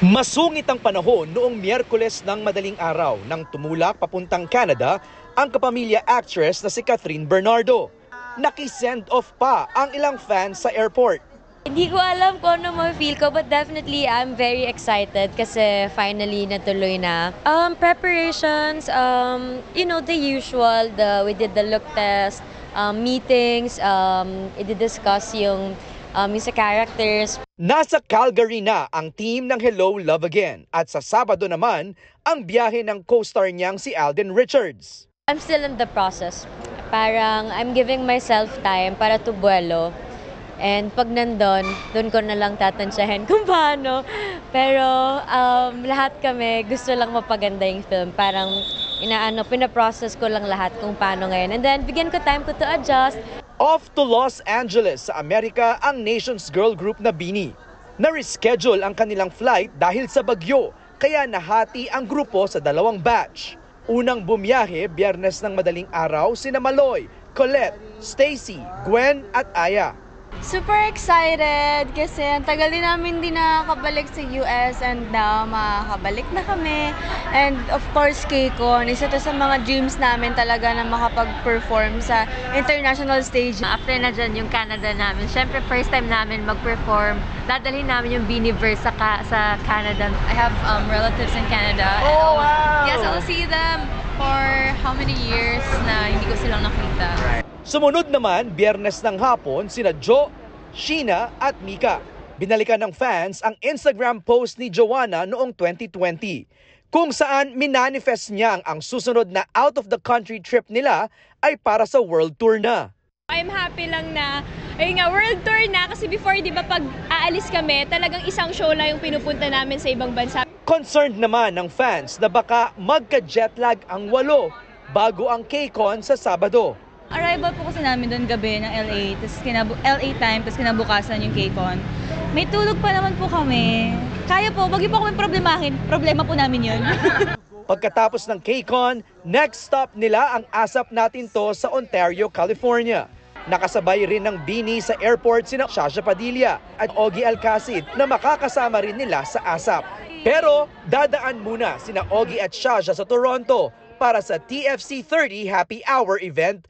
Masungit ang panahon noong Miyerkules ng madaling araw nang tumulak papuntang Canada ang kapamilya actress na si Catherine Bernardo. Naki-send off pa ang ilang fans sa airport. Hindi ko alam kung ano ma-feel ko, but definitely I'm very excited kasi finally natuloy na. Um, preparations, um, you know, the usual, the, we did the look test, um, meetings, um, i-discuss yung, um, yung sa characters. Nasa Calgary na ang team ng Hello Love Again at sa Sabado naman ang biyahe ng co-star niyang si Alden Richards. I'm still in the process. Parang I'm giving myself time para to buwelo. And pag nandun, doon ko na lang tatansyahin kung paano. Pero um, lahat kami gusto lang mapaganda yung film. Parang inaano, pinaprocess ko lang lahat kung paano ngayon. And then bigyan ko time ko to adjust. Off to Los Angeles sa Amerika ang Nations Girl Group na Bini. Na-reschedule ang kanilang flight dahil sa bagyo, kaya nahati ang grupo sa dalawang batch. Unang bumiyahe, biyernes ng madaling araw, sina Maloy, Colette, Stacy, Gwen at Aya. Super excited kasi ang tagal din namin din nakakabalik sa US and now makakabalik na kami. And of course, KCON, isa to sa mga dreams namin talaga na makapag-perform sa international stage. After na dyan yung Canada namin, syempre first time namin mag-perform, dadalhin namin yung Beaniverse sa, ka- sa Canada. I have um, relatives in Canada. Oh, wow! Yes, I'll see them for how many years na hindi ko silang nakita. Sumunod naman, biyernes ng hapon, sina Jo, Sheena at Mika. Binalikan ng fans ang Instagram post ni Joanna noong 2020 kung saan minanifest niyang ang susunod na out of the country trip nila ay para sa world tour na. I'm happy lang na, ayun nga, world tour na. Kasi before, di ba, pag aalis kami, talagang isang show lang yung pinupunta namin sa ibang bansa. Concerned naman ng fans na baka magka-jetlag ang walo bago ang KCON sa Sabado. Arrival po kasi namin doon gabi ng LA, tapos kinabu- LA time, tapos kinabukasan yung KCON. May tulog pa naman po kami. Kaya po, wag po kami problemahin. Problema po namin yun. Pagkatapos ng KCON, next stop nila ang ASAP natin to sa Ontario, California. Nakasabay rin ng Bini sa airport sina Shasha Padilla at Ogie Alcacid na makakasama rin nila sa ASAP. Pero dadaan muna sina Ogie at Shasha sa Toronto para sa TFC 30 Happy Hour event